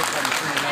open